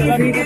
غريب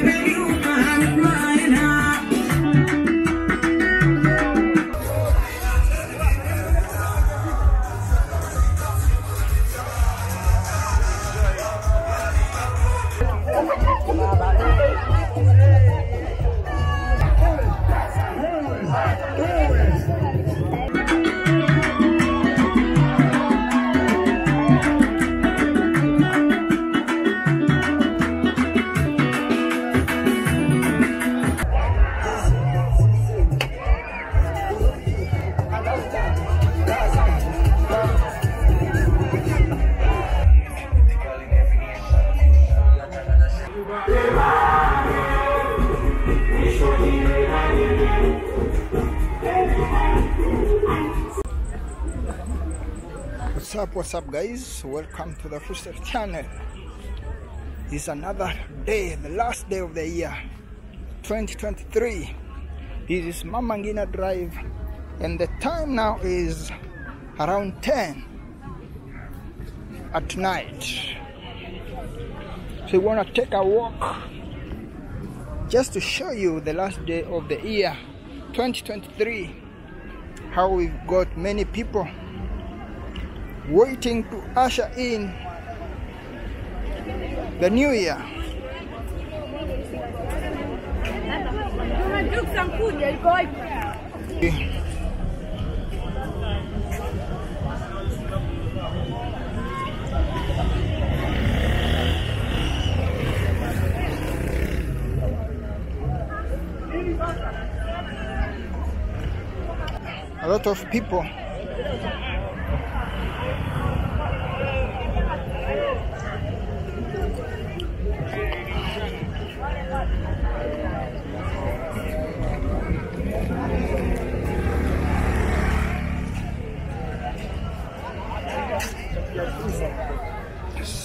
what's up, guys? Welcome to the Footstep channel. It's another day, the last day of the year 2023. This is mamangina Drive, and the time now is around 10 at night. So, we want to take a walk just to show you the last day of the year 2023. How we've got many people waiting to usher in the new year. A lot of people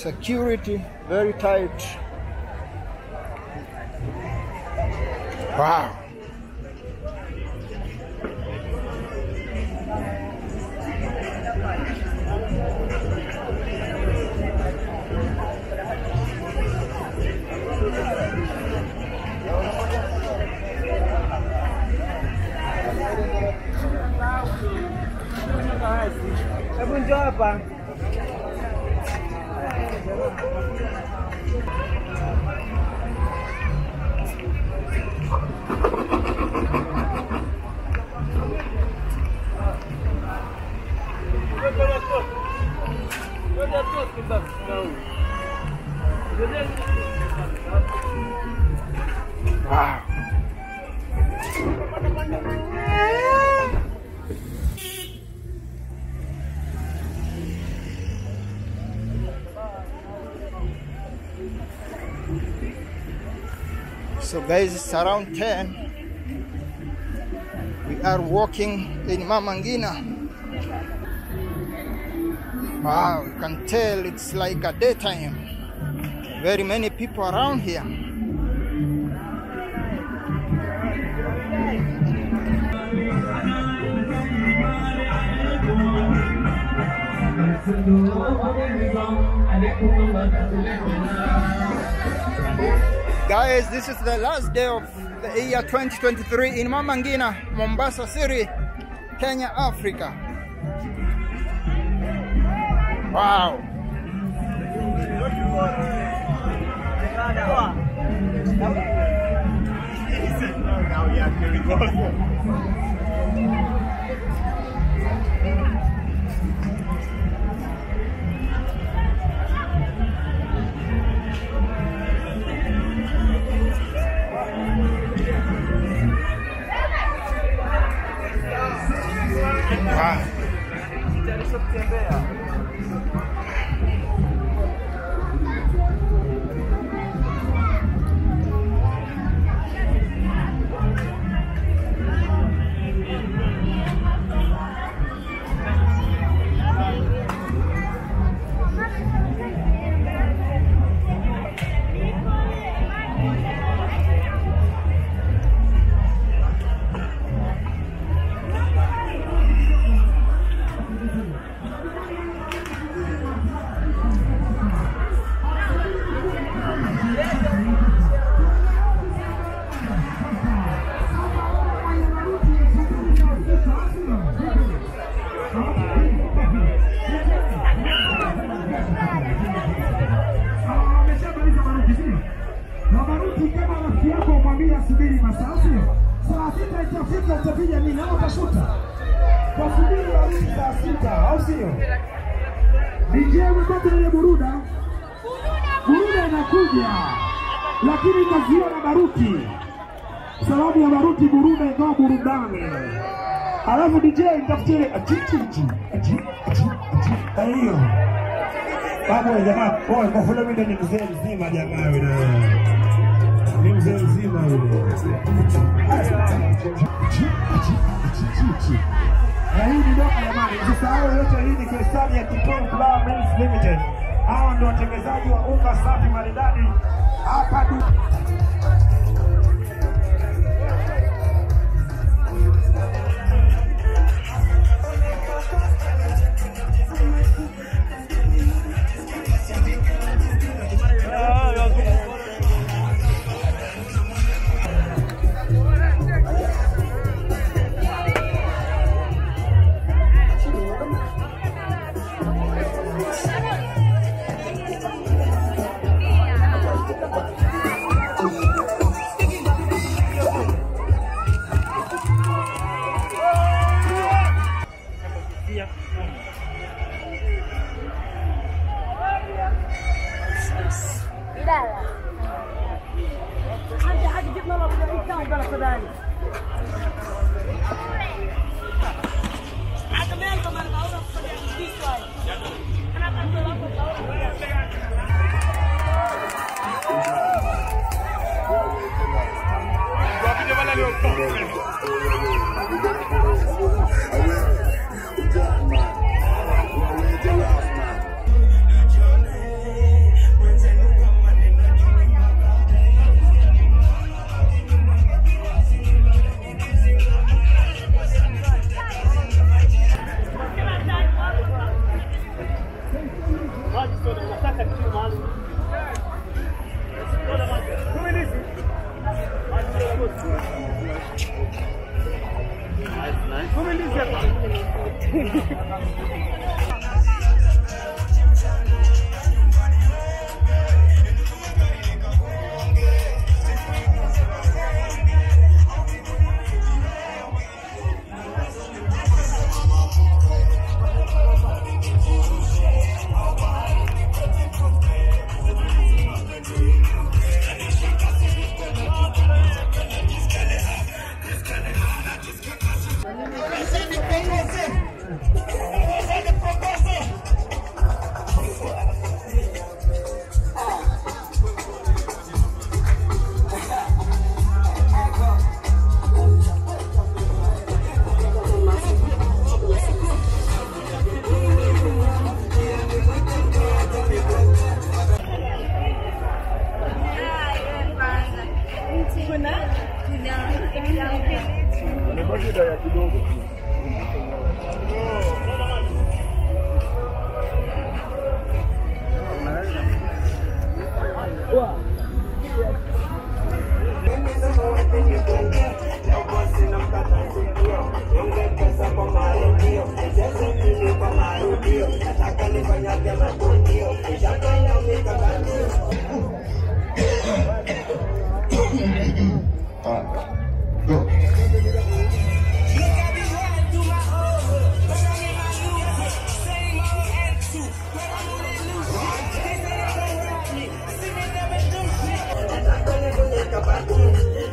security very tight. Wow. Hebu njoo hapa. Guys, it's around 10. We are walking in Mamangina. Wow, you can tell it's like a daytime. Very many people around here. Guys, this is the last day of the year 2023 in Mamangina, Mombasa City, Kenya, Africa. Wow. 哎 elfu mbili masaa, sio saa sita itafika, utapiga nini ama utashuta kwa subiri warudi saa sita, au sio? DJ mwenzako ile buruda. Buruda inakuja, lakini kaziwa na baruti, sababu ya baruti buruda ikawa burudani. Alafu DJ nitafutie ile achichichi achi achi achi hiyo babu, jamaa poa, kwa fulani ndio mzee mzima jamaa wewe. Ni mzee mzima yule. Limited. Hawa ndio watengenezaji wa unga safi maridadi hapa a fome.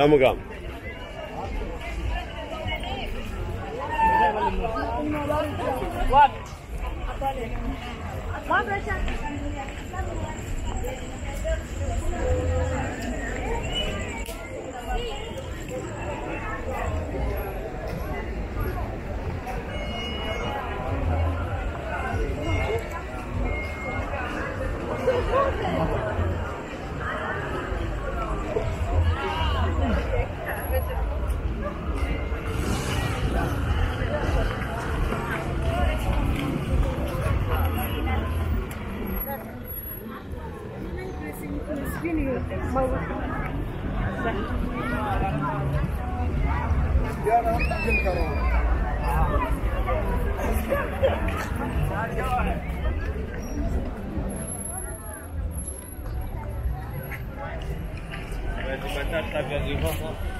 Amalgam. فينيو Vai de batata, tá viajando, vamos lá.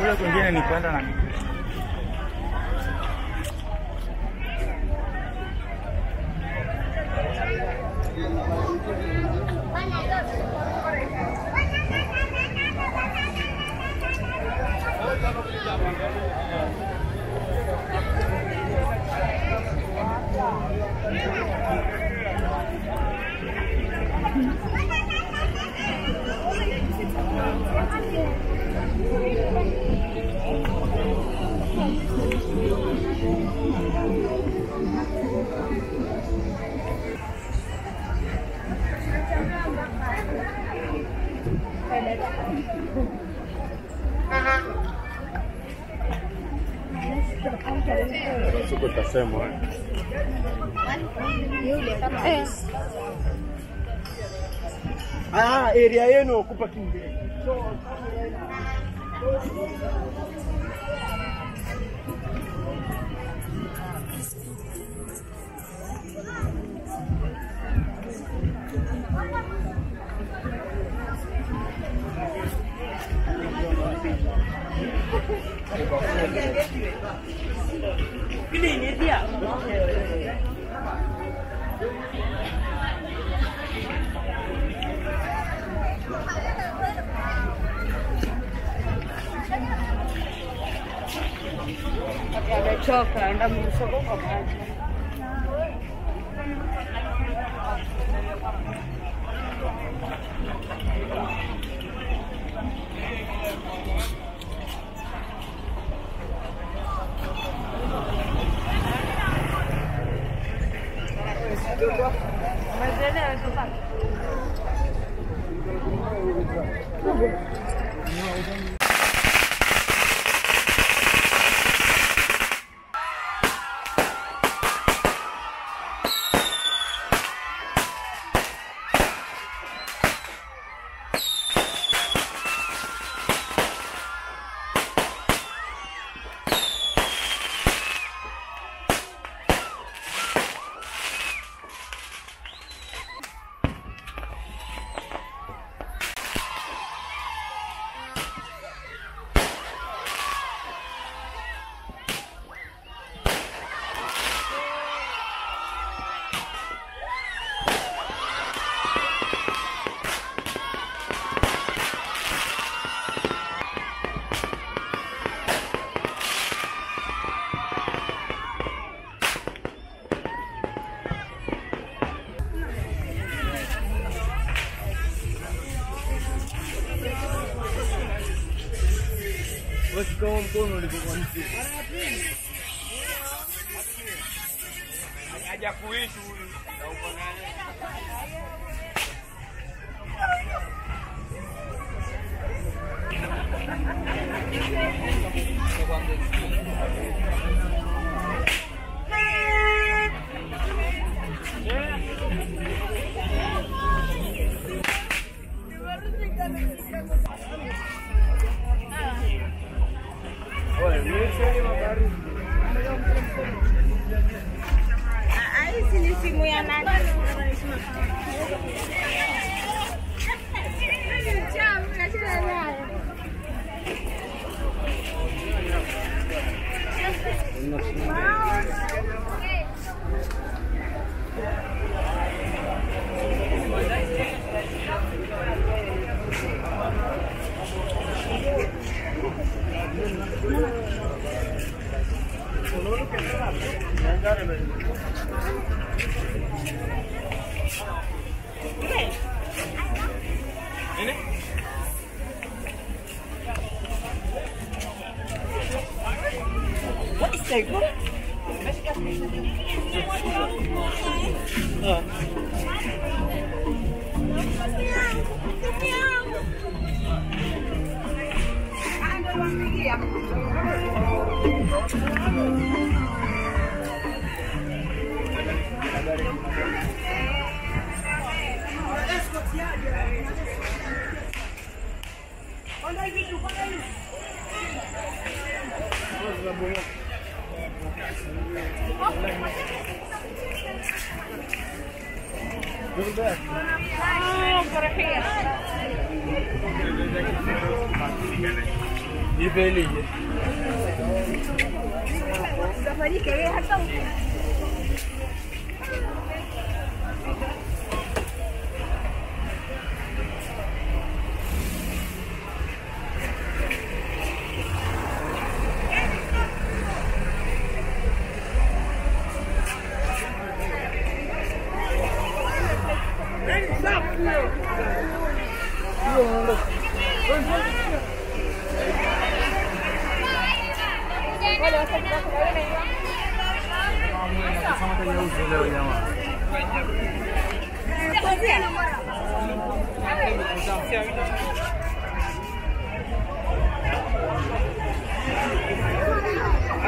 artículos contienen y cuentan Você mora. É. Ah, ele aí não ocupa aqui. Thank you. Amechoka, enda msoko kwa maji. dipukul mau dipukul ajak tahu Thank kan? you. aisi ni simu ya nani Wow. What is that?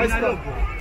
Vai,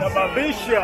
Nababisha.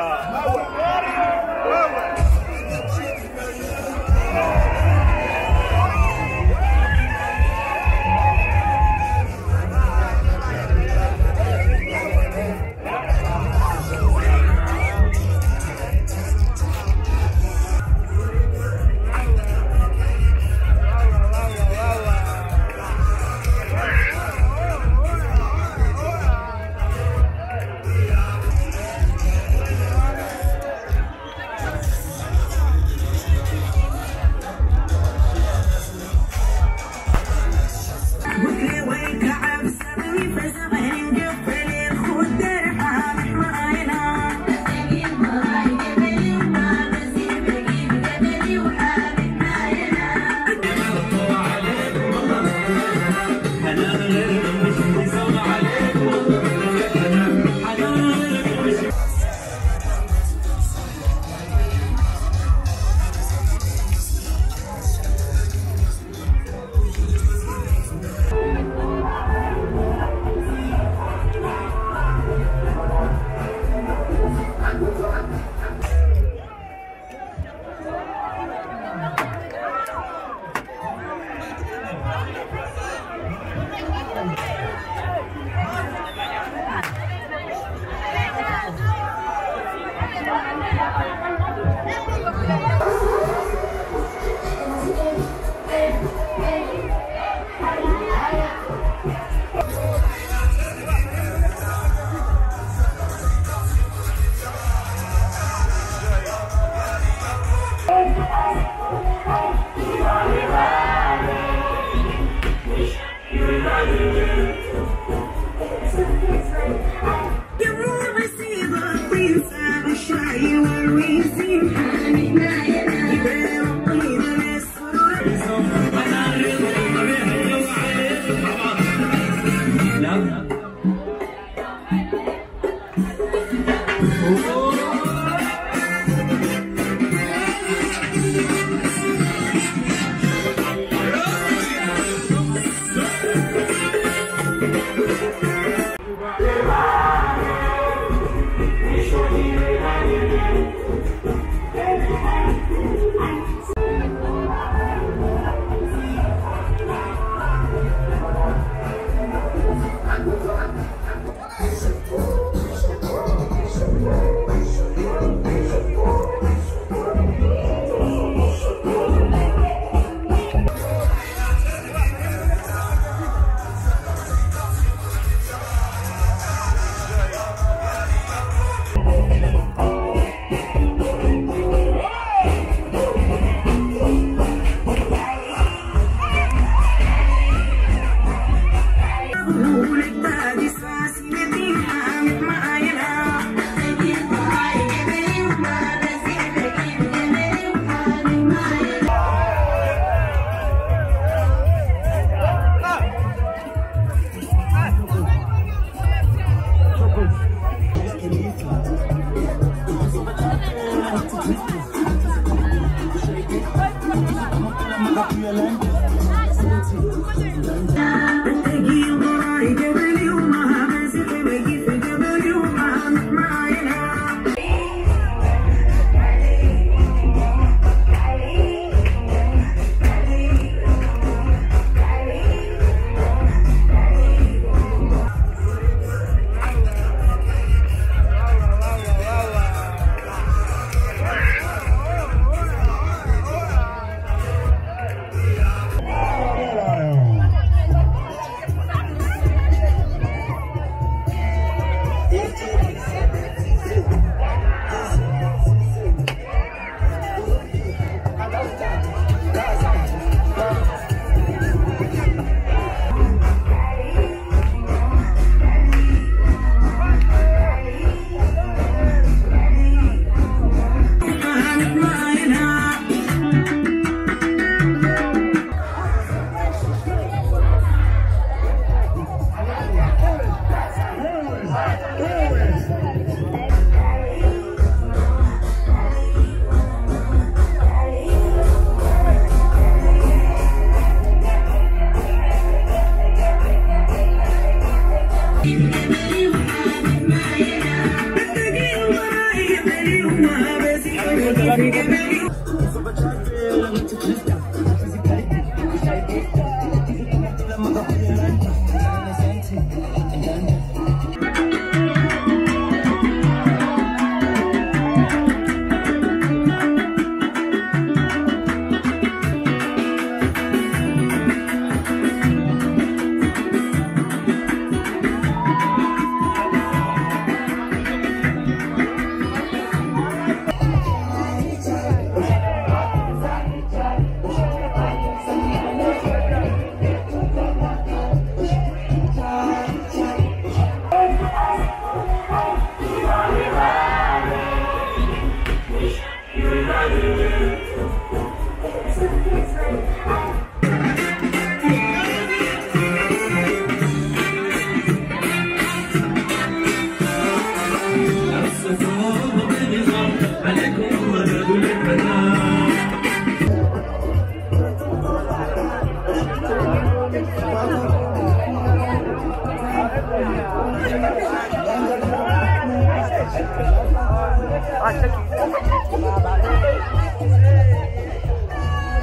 Acha